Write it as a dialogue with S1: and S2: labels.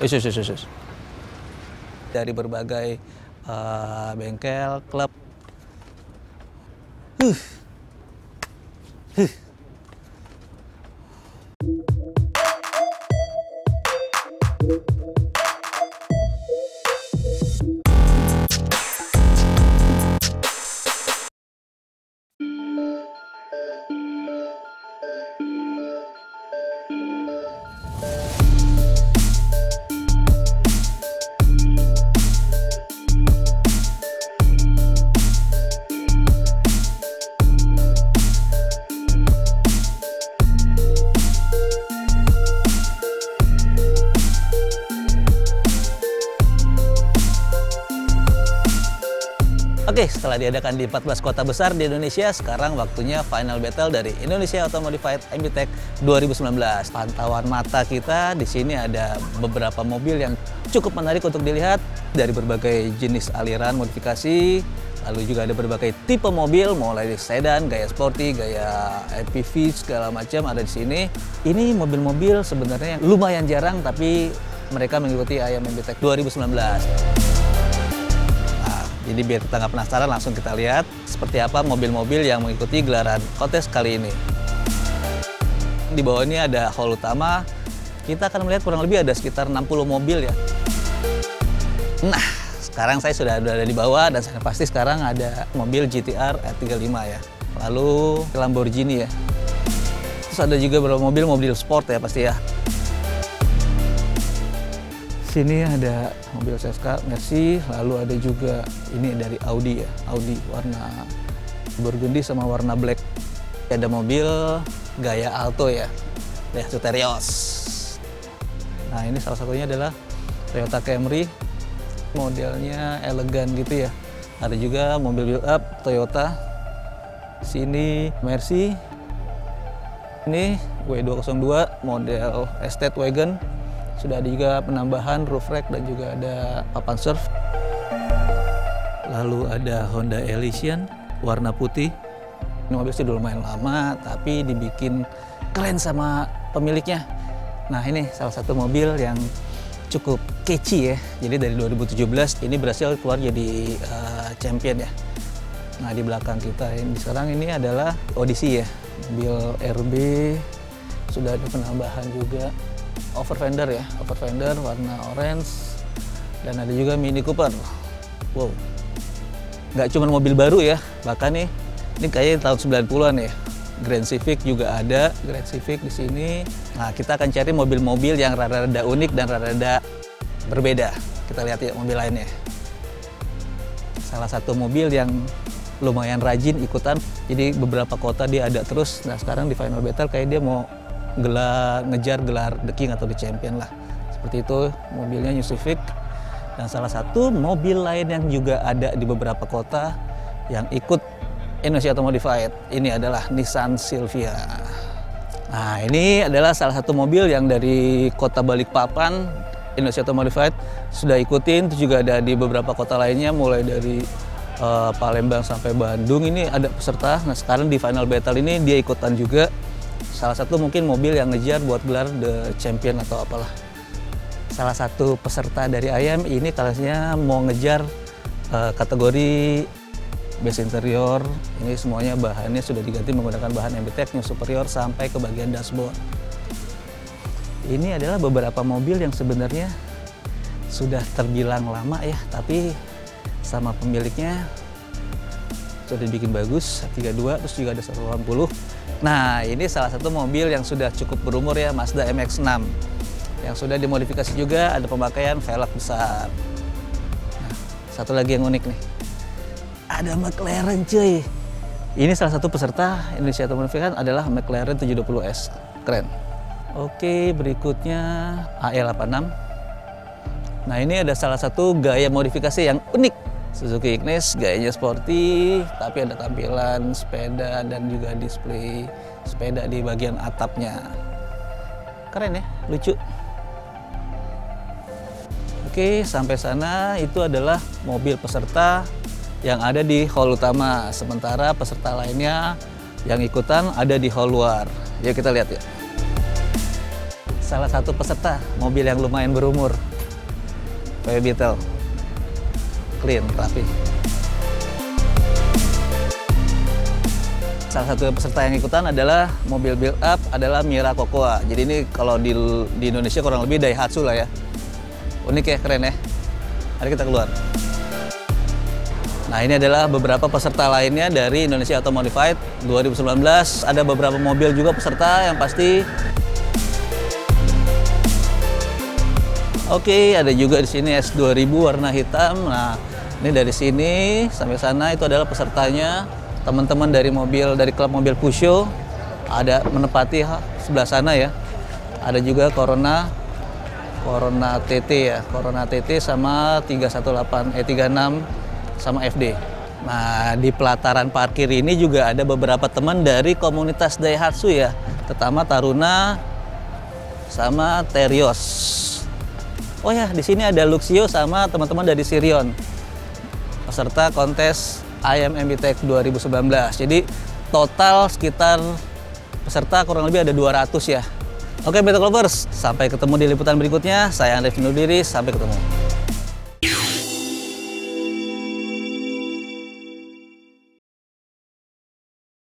S1: Yes, yes, yes, yes. Dari berbagai uh, bengkel, klub. Huh. Huh. Oke, setelah diadakan di 14 kota besar di Indonesia, sekarang waktunya final battle dari Indonesia Automodified MBTEC 2019. Pantauan mata kita di sini ada beberapa mobil yang cukup menarik untuk dilihat dari berbagai jenis aliran modifikasi, lalu juga ada berbagai tipe mobil, mulai dari sedan, gaya sporty, gaya MPV segala macam ada di sini. Ini mobil-mobil sebenarnya lumayan jarang, tapi mereka mengikuti IAM MBTEC 2019. Jadi biar kita nggak penasaran, langsung kita lihat seperti apa mobil-mobil yang mengikuti gelaran kontes kali ini. Di bawah ini ada hall utama. Kita akan melihat kurang lebih ada sekitar 60 mobil ya. Nah, sekarang saya sudah ada di bawah dan saya pasti sekarang ada mobil GTR R35 ya. Lalu Lamborghini ya. Terus ada juga beberapa mobil mobil sport ya pasti ya sini ada mobil CSK Mercy, lalu ada juga ini dari Audi ya, Audi warna burgundy sama warna black. Ada mobil gaya Alto ya, Daihatsu Terios. Nah ini salah satunya adalah Toyota Camry, modelnya elegan gitu ya. Ada juga mobil build up Toyota, sini Mercy, ini W202 model Estate Wagon, sudah ada juga penambahan roof rack dan juga ada papan surf. Lalu ada Honda Elysian warna putih. Ini mobil sudah lumayan lama tapi dibikin keren sama pemiliknya. Nah ini salah satu mobil yang cukup catchy ya. Jadi dari 2017 ini berhasil keluar jadi uh, champion ya. Nah di belakang kita ini sekarang ini adalah Odyssey ya. Mobil RB sudah ada penambahan juga over fender ya, over fender warna orange dan ada juga Mini Cooper. Wow, nggak cuma mobil baru ya, bahkan nih ini kayaknya tahun 90-an ya. Grand Civic juga ada, Grand Civic di sini. Nah, kita akan cari mobil-mobil yang rada-rada unik dan rada-rada berbeda. Kita lihat ya mobil lainnya. Salah satu mobil yang lumayan rajin ikutan, jadi beberapa kota dia ada terus. Nah, sekarang di final battle kayak dia mau gelar ngejar gelar the king atau the champion lah. Seperti itu mobilnya New Civic dan salah satu mobil lain yang juga ada di beberapa kota yang ikut Indonesia Automodified ini adalah Nissan Silvia. Nah ini adalah salah satu mobil yang dari kota Balikpapan Indonesia Automodified sudah ikutin. Itu juga ada di beberapa kota lainnya mulai dari uh, Palembang sampai Bandung. Ini ada peserta. Nah sekarang di final battle ini dia ikutan juga salah satu mungkin mobil yang ngejar buat gelar the champion atau apalah. Salah satu peserta dari IAM ini kalanya mau ngejar uh, kategori base interior. Ini semuanya bahannya sudah diganti menggunakan bahan MBTEC New Superior sampai ke bagian dashboard. Ini adalah beberapa mobil yang sebenarnya sudah terbilang lama ya, tapi sama pemiliknya sudah dibikin bagus 32 terus juga ada 180 Nah, ini salah satu mobil yang sudah cukup berumur ya, Mazda MX-6. Yang sudah dimodifikasi juga, ada pemakaian velg besar. Nah, satu lagi yang unik nih. Ada McLaren cuy. Ini salah satu peserta Indonesia Automodifikan adalah McLaren 70S. Keren. Oke, berikutnya AE86. Nah, ini ada salah satu gaya modifikasi yang unik Suzuki Ignis gayanya sporty tapi ada tampilan sepeda dan juga display sepeda di bagian atapnya. Keren ya lucu. Oke sampai sana. Itu adalah mobil peserta yang ada di hall utama. Sementara peserta lainnya yang ikutan ada di hall luar. Ya kita lihat ya. Salah satu peserta mobil yang lumayan berumur. PW Beetle. Clean, rapi. Salah satu peserta yang ikutan adalah mobil build up adalah Mira Cocoa. Jadi ini kalau di, di Indonesia kurang lebih Daihatsu lah ya. Unik ya, keren ya. Mari kita keluar. Nah ini adalah beberapa peserta lainnya dari Indonesia Automodified 2019. Ada beberapa mobil juga peserta yang pasti. Oke, ada juga di sini S2000 warna hitam. Nah, ini dari sini sampai sana itu adalah pesertanya teman-teman dari mobil dari klub mobil Pusho ada menepati sebelah sana ya. Ada juga Corona Corona TT ya, Corona TT sama 318 eh 36 sama FD. Nah, di pelataran parkir ini juga ada beberapa teman dari komunitas Daihatsu ya, terutama Taruna sama Terios. Oh ya, di sini ada Luxio sama teman-teman dari Sirion. Peserta kontes IMM Tech 2019. Jadi total sekitar peserta kurang lebih ada 200 ya. Oke, Better Lovers, sampai ketemu di liputan berikutnya. Saya Andrei Diri, sampai ketemu.